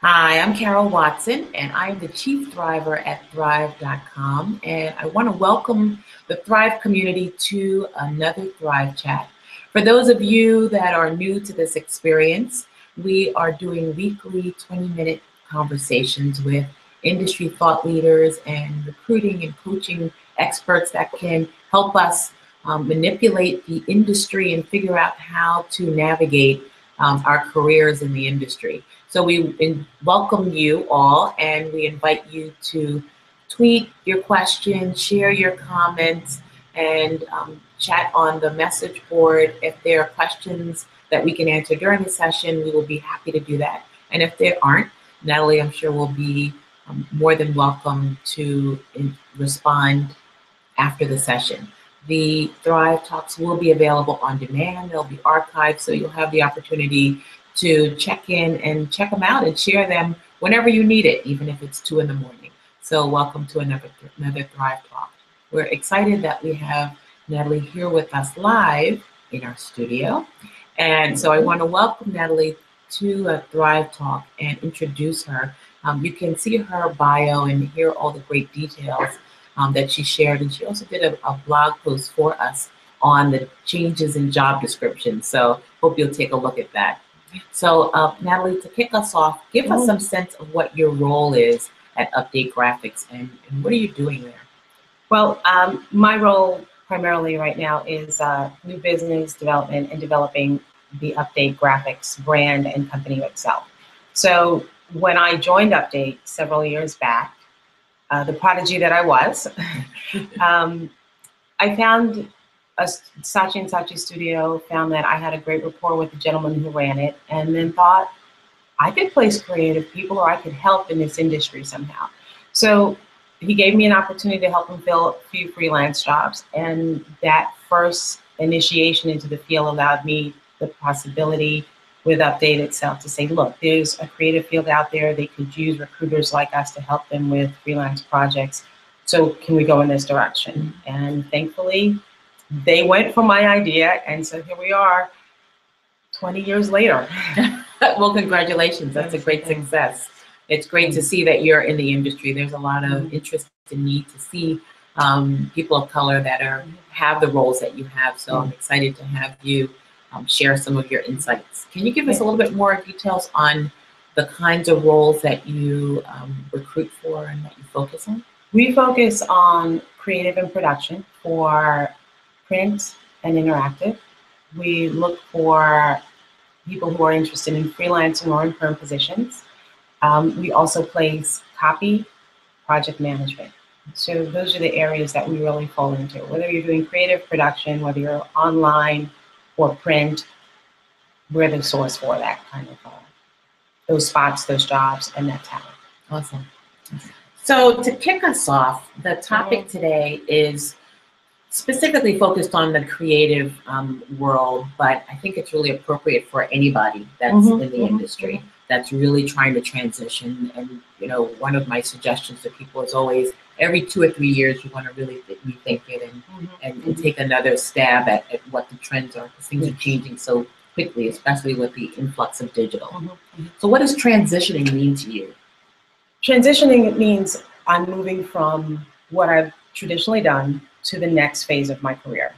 Hi, I'm Carol Watson, and I'm the Chief Thriver at ThriveV.com. And I want to welcome the Thrive community to another Thrive Chat. For those of you that are new to this experience, we are doing weekly 20 minute conversations with industry thought leaders and recruiting and coaching experts that can help us um, manipulate the industry and figure out how to navigate um, our careers in the industry. So we welcome you all and we invite you to tweet your questions, share your comments, and um, chat on the message board. If there are questions that we can answer during the session, we will be happy to do that. And if there aren't, Nathalie, I'm sure will be um, more than welcome to respond after the session. The Thrive Talks will be available on demand. They'll be archived, so you'll have the opportunity to check in and check them out and share them whenever you need it, even if it's two in the morning. So welcome to another, another Thrive Talk. We're excited that we have Nathalie here with us live in our studio. And so I want to welcome Nathalie to a Thrive Talk and introduce her. Um, you can see her bio and hear all the great details um, that she shared. And she also did a, a blog post for us on the changes in job descriptions. So hope you'll take a look at that. So, uh, Nathalie, to kick us off, give us mm-hmm. some sense of what your role is at Update Graphics and, and what are you doing there? Well, um, my role primarily right now is uh, new business development and developing the Update Graphics brand and company itself. So, when I joined Update several years back, uh, the prodigy that I was, um, I found a Saatchi and Saatchi studio, found that I had a great rapport with the gentleman who ran it, and then thought I could place creative people or I could help in this industry somehow. So he gave me an opportunity to help him fill a few freelance jobs, and that first initiation into the field allowed me the possibility with Update itself to say, look, there's a creative field out there. They could use recruiters like us to help them with freelance projects. So can we go in this direction? And thankfully, they went for my idea, and so here we are 20 years later. well, congratulations. That's a great success. It's great to see that you're in the industry. There's a lot of mm-hmm. interest and need to see um, people of color that are have the roles that you have. So I'm excited to have you um, share some of your insights. Can you give us a little bit more details on the kinds of roles that you um, recruit for and that you focus on? We focus on creative and production for print and interactive. We look for people who are interested in freelancing or in firm positions. Um, we also place copy, project management. So those are the areas that we really fall into. Whether you're doing creative production, whether you're online or print, we're the source for that kind of uh, those spots, those jobs, and that talent. Awesome. So to kick us off, the topic today is specifically focused on the creative um, world, but I think it's really appropriate for anybody that's mm-hmm, in the mm-hmm, industry mm-hmm. that's really trying to transition. And you know, one of my suggestions to people is always every two or three years you want to really rethink it and mm-hmm, and, and, take another stab at, at what the trends are because things are changing so quickly, especially with the influx of digital. Mm-hmm, mm-hmm. So, what does transitioning mean to you? Transitioning means I'm moving from what I've traditionally done to the next phase of my career.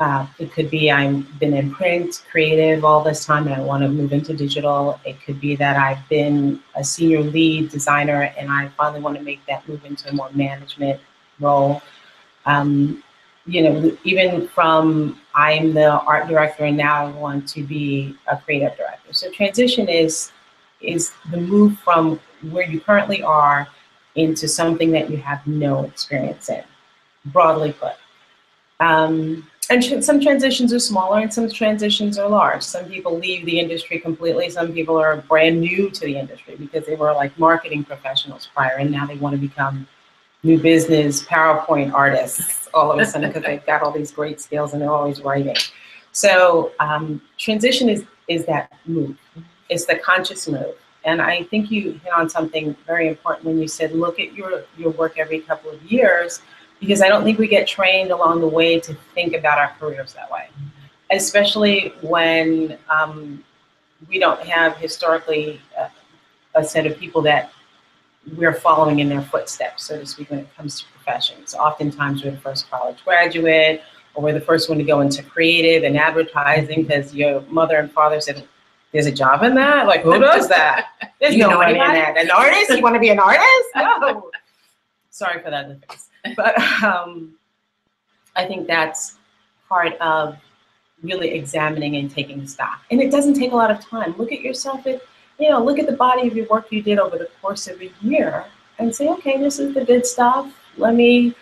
Uh, it could be I've been in print, creative all this time, and I want to move into digital. It could be that I've been a senior lead designer and I finally want to make that move into a more management role. Um, you know, even from I'm the art director and now I want to be a creative director. So transition is is the move from where you currently are into something that you have no experience in broadly put. Um, and some transitions are smaller and some transitions are large. Some people leave the industry completely. Some people are brand new to the industry because they were like marketing professionals prior and now they want to become new business PowerPoint artists all of a sudden because they've got all these great skills and they're always writing. So um, transition is is that move. It's the conscious move. And I think you hit on something very important when you said look at your your work every couple of years because I don't think we get trained along the way to think about our careers that way, especially when um, we don't have historically uh, a set of people that we're following in their footsteps, so to speak, when it comes to professions. Oftentimes, we're the first college graduate, or we're the first one to go into creative and advertising because your mother and father said, "There's a job in that." Like, who does that? There's no money in that. An artist? You want to be an artist? No. Sorry for that in the face, but um, I think that's part of really examining and taking stock. And it doesn't take a lot of time. Look at yourself at, you know, look at the body of your work you did over the course of a year and say, okay, this is the good stuff. Let me,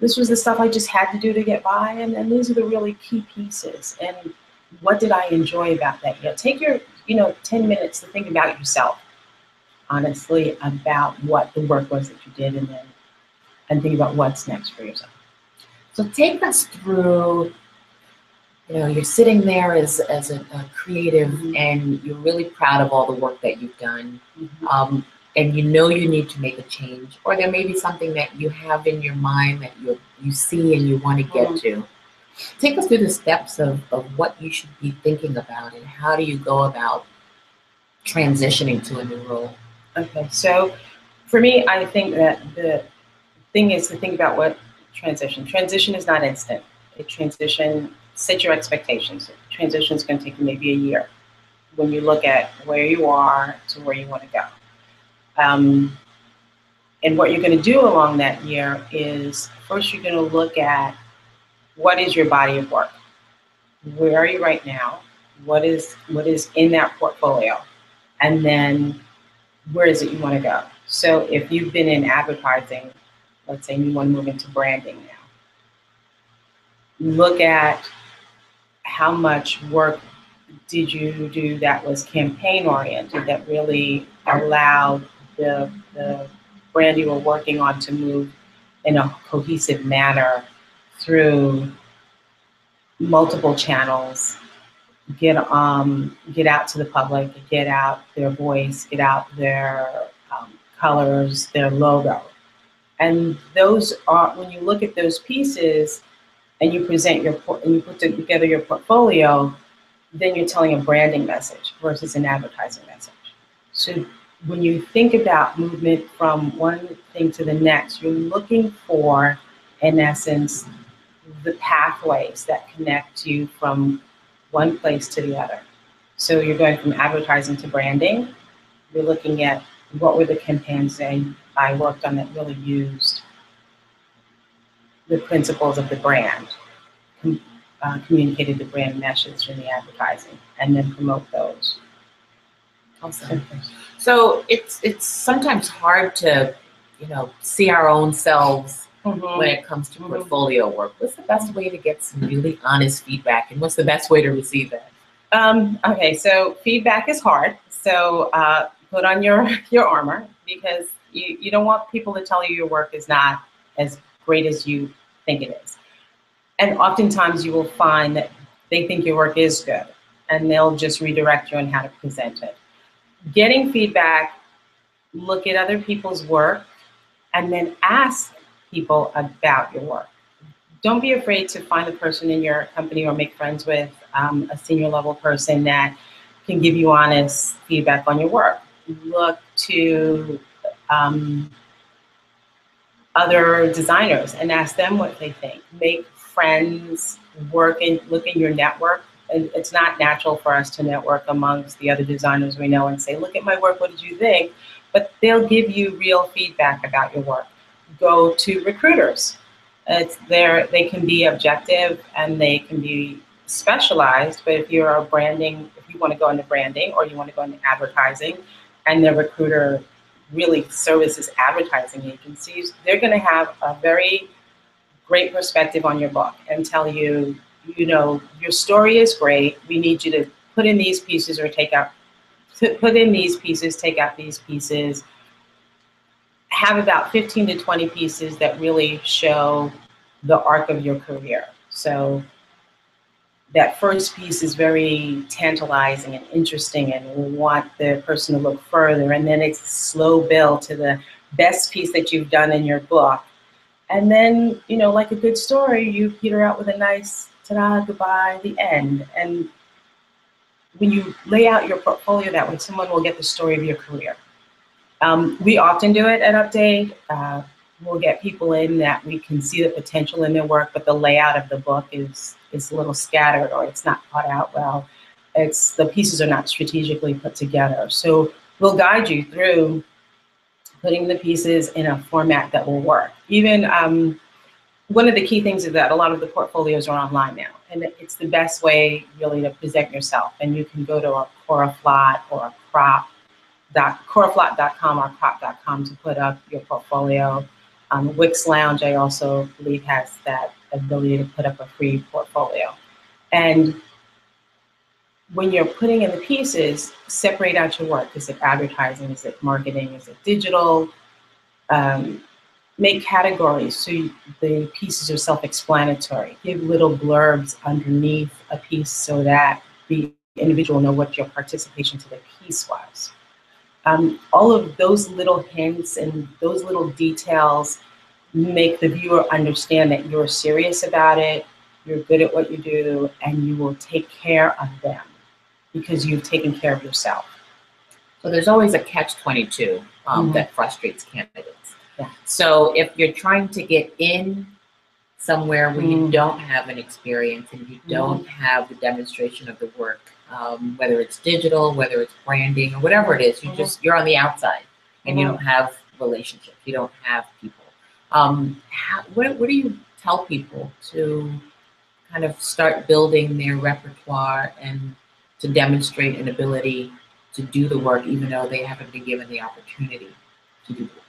this was the stuff I just had to do to get by. And then these are the really key pieces. And what did I enjoy about that year? Take your, you know, 10 minutes to think about yourself, honestly, about what the work was that you did and then, and think about what's next for yourself. So take us through, you know, you're sitting there as, as a, a creative Mhm. and you're really proud of all the work that you've done. Um, and you know you need to make a change, or there may be something that you have in your mind that you you see and you want to get Mhm. to. Take us through the steps of, of what you should be thinking about and how do you go about transitioning to a new role. Okay, so for me, I think that the thing is to think about what transition. Transition is not instant. A transition, set your expectations. Transition is going to take you maybe a year when you look at where you are to where you want to go. Um, and what you're going to do along that year is first you're going to look at what is your body of work. Where are you right now? What is what is in that portfolio? And then where is it you want to go? So if you've been in advertising, let's say you want to move into branding now, look at how much work did you do that was campaign oriented, that really allowed the, the brand you were working on to move in a cohesive manner through multiple channels. Get um, get out to the public, get out their voice, get out their um, colors, their logo, and those are when you look at those pieces and you present your and you put together your portfolio, then you're telling a branding message versus an advertising message. So when you think about movement from one thing to the next, you're looking for, in essence, the pathways that connect you from one place to the other. So you're going from advertising to branding. You're looking at what were the campaigns that I worked on that really used the principles of the brand, com- uh, communicated the brand message in the advertising, and then promote those. Awesome. So it's it's sometimes hard to, you know, see our own selves when it comes to Mhm. portfolio work. What's the best way to get some really honest feedback, and what's the best way to receive that? Um, okay, so feedback is hard. So uh, put on your your armor because you, you don't want people to tell you your work is not as great as you think it is. And oftentimes you will find that they think your work is good and they'll just redirect you on how to present it. Getting feedback, look at other people's work, and then ask people about your work. Don't be afraid to find the person in your company or make friends with um, a senior level person that can give you honest feedback on your work. Look to um, other designers and ask them what they think. Make friends, work in, look in your network. And it's not natural for us to network amongst the other designers we know and say, look at my work, what did you think? But they'll give you real feedback about your work. Go to recruiters. It's there, they can be objective and they can be specialized, but if you're a branding, if you want to go into branding or you want to go into advertising and the recruiter really services advertising agencies, they're going to have a very great perspective on your book and tell you, you know, your story is great. We need you to put in these pieces or take out, put in these pieces, take out these pieces. Have about 15 to 20 pieces that really show the arc of your career. So that first piece is very tantalizing and interesting and we want the person to look further. And then it's a slow build to the best piece that you've done in your book. And then you know like a good story you peter out with a nice ta-da goodbye the end. And when you lay out your portfolio that way someone will get the story of your career. Um, we often do it at Update. Uh, we'll get people in that we can see the potential in their work, but the layout of the book is is a little scattered or it's not thought out well. It's the pieces are not strategically put together. So we'll guide you through putting the pieces in a format that will work. Even um, one of the key things is that a lot of the portfolios are online now, and it's the best way really to present yourself. And you can go to a Coroflot or a Krop, coroflot.com or krop.com to put up your portfolio. Um, Wix Lounge, I also believe, has that ability to put up a free portfolio. And when you're putting in the pieces, separate out your work. Is it advertising? Is it marketing? Is it digital? Um, make categories so you, the pieces are self-explanatory. Give little blurbs underneath a piece so that the individual know what your participation to the piece was. Um, all of those little hints and those little details make the viewer understand that you're serious about it, you're good at what you do, and you will take care of them because you've taken care of yourself. So there's always a catch 22 um, mm-hmm. that frustrates candidates. Yeah. So if you're trying to get in somewhere where mm-hmm. you don't have an experience and you don't mm-hmm. have the demonstration of the work, um, whether it's digital, whether it's branding, or whatever it is, you mm-hmm. just you're on the outside and you mm-hmm. don't have relationships, you don't have people. Um, how, what, what do you tell people to kind of start building their repertoire and to demonstrate an ability to do the work, even though they haven't been given the opportunity to do the work?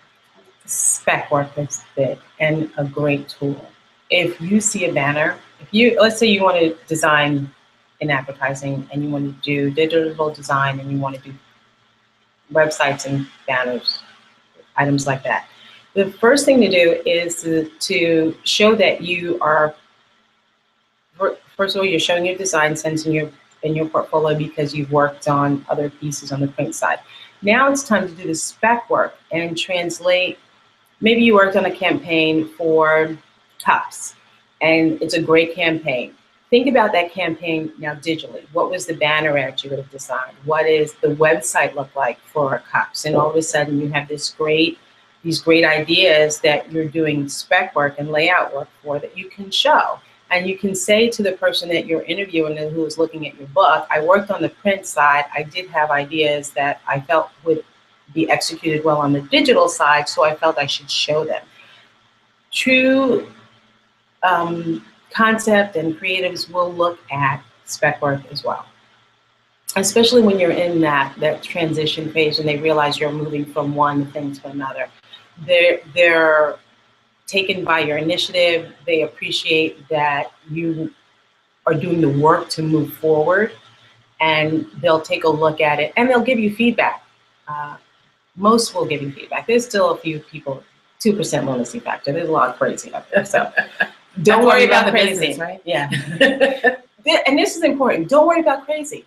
Spec work is big and a great tool. If you see a banner, if you let's say you want to design in advertising and you want to do digital design and you want to do websites and banners, items like that the first thing to do is to, show that you are, first of all, you're showing your design sense in your, in your portfolio because you've worked on other pieces on the print side. Now it's time to do the spec work and translate. Maybe you worked on a campaign for cups and it's a great campaign. Think about that campaign now digitally. What was the banner ad you would have designed? What is the website look like for cups? And all of a sudden you have this great these great ideas that you're doing spec work and layout work for that you can show. And you can say to the person that you're interviewing and who is looking at your book, I worked on the print side. I did have ideas that I felt would be executed well on the digital side, so I felt I should show them. True um, concept and creatives will look at spec work as well especially when you're in that that transition phase and they realize you're moving from one thing to another they're they're taken by your initiative. They appreciate that you are doing the work to move forward, and they'll take a look at it and they'll give you feedback. Uh, most will give you feedback. There's still a few people, two percent lunacy factor. There's a lot of crazy out there, so don't worry about, about the crazy, business, right? Yeah. and this is important. Don't worry about crazy.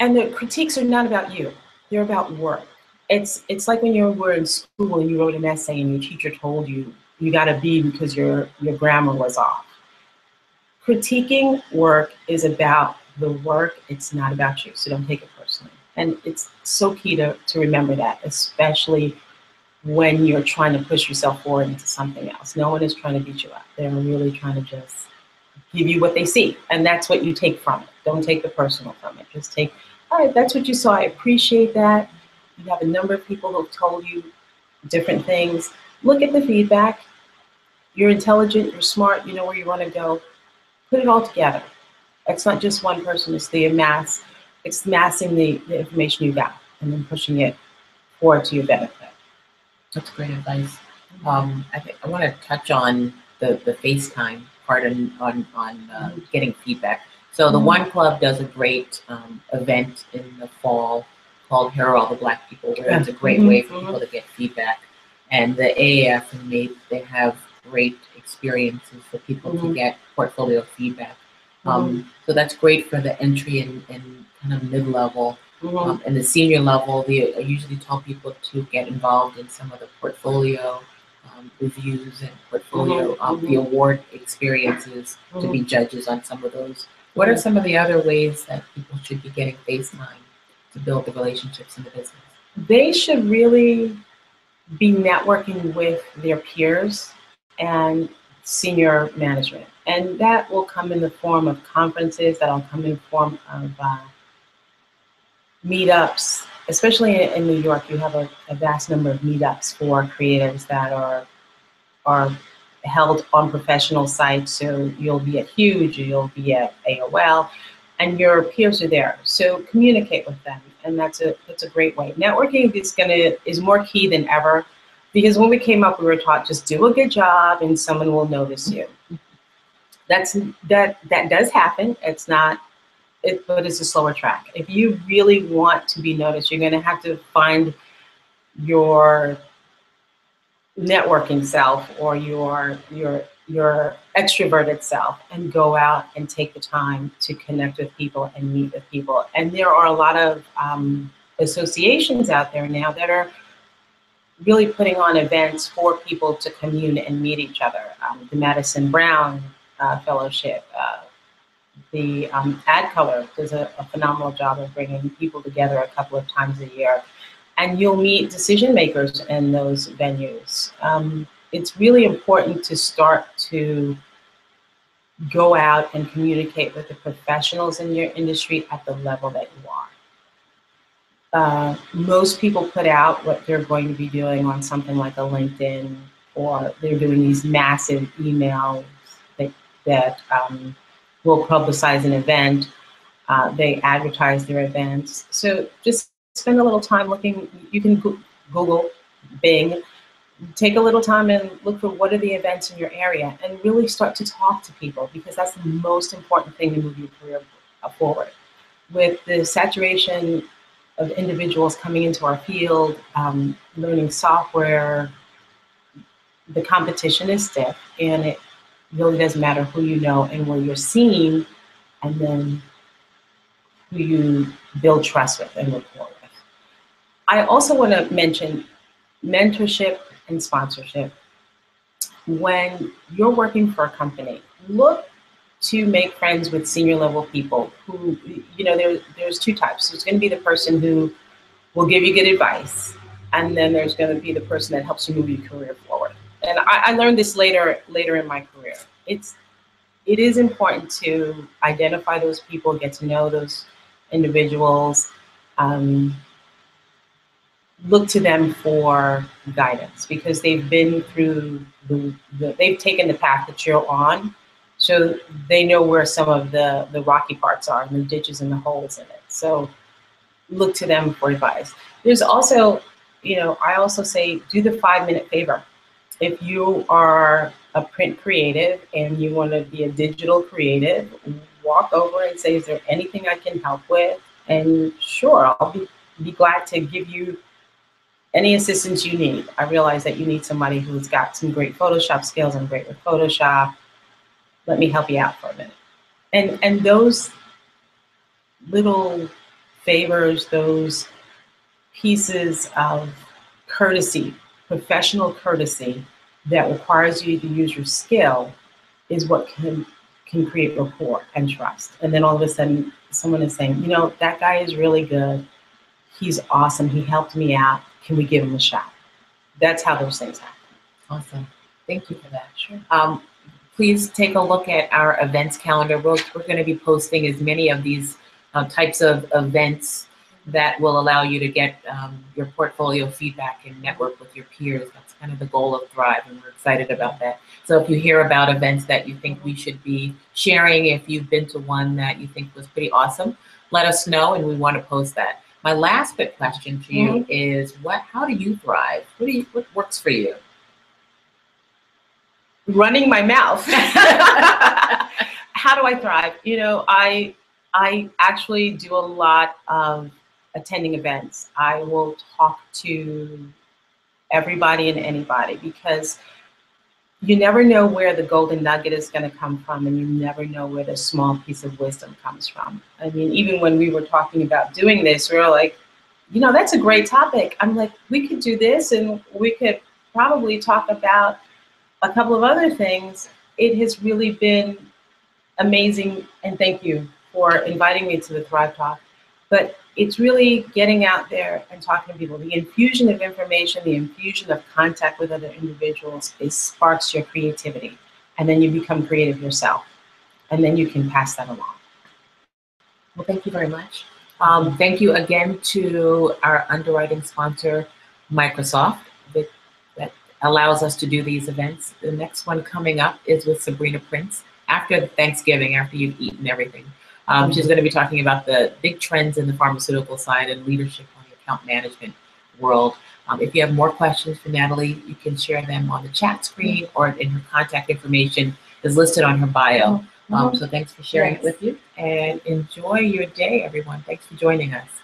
And the critiques are not about you; they're about work it's it's like when you were in school and you wrote an essay and your teacher told you you got a B because your your grammar was off. Critiquing work is about the work. It's not about you, so don't take it personally. And it's so key to, to remember that, especially when you're trying to push yourself forward into something else. No one is trying to beat you up. They're really trying to just give you what they see. And that's what you take from it. Don't take the personal from it. Just take, all right, that's what you saw. I appreciate that. You have a number of people who've told you different things. Look at the feedback. You're intelligent, you're smart, you know where you want to go. Put it all together. It's not just one person, it's the mass, it's massing the, the information you got and then pushing it forward to your benefit. That's great advice. Um, I, think I want to touch on the, the FaceTime part on, on, on uh, mm-hmm. getting feedback. So the mm-hmm. One Club does a great um, event in the fall called Here Are All the Black People, where it's a great mm-hmm. way for people to get feedback. And the AAF and MAIP, they have great experiences for people mm-hmm. to get portfolio feedback. Um, mm-hmm. So that's great for the entry and, and kind of mid level. Mm-hmm. Um, and the senior level, they, I usually tell people to get involved in some of the portfolio um, reviews and portfolio, mm-hmm. um, the mm-hmm. award experiences to be judges on some of those. What are some of the other ways that people should be getting FaceTime? to build the relationships in the business? they should really be networking with their peers and senior management. And that will come in the form of conferences, that'll come in the form of uh, meetups, especially in, in, New York, you have a, a, vast number of meetups for creatives that are, are held on professional sites. So you'll be at Huge, you'll be at AOL, and your peers are there. So communicate with them, and that's a that's a great way. Networking is gonna is more key than ever, because when we came up, we were taught just do a good job and someone will notice you. Mm-hmm. That's that that does happen. It's not, it, but it's a slower track. If you really want to be noticed, you're gonna have to find your networking self or your your your extroverted self and go out and take the time to connect with people and meet with people. And there are a lot of um, associations out there now that are really putting on events for people to commune and meet each other. Um, the Madison Brown uh, Fellowship, uh, the um, AdColor does a, a phenomenal job of bringing people together a couple of times a year. And you'll meet decision makers in those venues. Um, it's really important to start to go out and communicate with the professionals in your industry at the level that you are. Uh, most people put out what they're going to be doing on something like a LinkedIn, or they're doing these massive emails that, that um, will publicize an event. Uh, they advertise their events. So just spend a little time looking. You can Google, Bing, take a little time and look for what are the events in your area and really start to talk to people because that's the most important thing to move your career forward. With the saturation of individuals coming into our field, um, learning software, the competition is stiff and it really doesn't matter who you know and where you're seen and then who you build trust with and rapport with. I also want to mention mentorship and sponsorship. When you're working for a company, look to make friends with senior level people who, you know, there, there's two types. There's going to be the person who will give you good advice, and then there's going to be the person that helps you move your career forward. And I, I learned this later later in my career. It's it is important to identify those people, get to know those individuals, um, look to them for guidance because they've been through the, the, they've taken the path that you're on. So they know where some of the the rocky parts are and the ditches and the holes in it. So look to them for advice. There's also you know i also say do the five minute favor if you are a print creative and you want to be a digital creative walk over and say is there anything i can help with and sure i'll be, be glad to give you any assistance you need. I realize that you need somebody who's got some great Photoshop skills. I'm great with Photoshop. Let me help you out for a minute. And and those little favors, those pieces of courtesy, professional courtesy that requires you to use your skill is what can can create rapport and trust. And then all of a sudden someone is saying, you know, that guy is really good. He's awesome. He helped me out can we give him a shot? That's how those things happen. Awesome. Thank you for that. Sure. Um, please take a look at our events calendar. We're, we're going to be posting as many of these uh, types of events that will allow you to get um, your portfolio feedback and network with your peers. That's kind of the goal of Thrive, and we're excited about that. So if you hear about events that you think we should be sharing, if you've been to one that you think was pretty awesome, let us know, and we want to post that. My last bit question to you mm-hmm. is what how do you thrive? What do you what works for you? Running my mouth. how do I thrive? You know, I I actually do a lot of attending events. I will talk to everybody and anybody because you never know where the golden nugget is going to come from and you never know where the small piece of wisdom comes from. I mean even when we were talking about doing this we were like you know that's a great topic. I'm like we could do this and we could probably talk about a couple of other things. It has really been amazing and thank you for inviting me to the thrive talk But it's really getting out there and talking to people. The infusion of information, the infusion of contact with other individuals, is sparks your creativity, and then you become creative yourself, and then you can pass that along. Well, thank you very much. Um, thank you again to our underwriting sponsor, Microsoft, that, that allows us to do these events. The next one coming up is with Sabrina Prince after Thanksgiving, after you've eaten everything. Um, she's going to be talking about the big trends in the pharmaceutical side and leadership on the account management world. Um, if you have more questions for Nathalie, you can share them on the chat screen or in her contact information is listed on her bio. Um, so thanks for sharing it with you and enjoy your day, everyone. Thanks for joining us.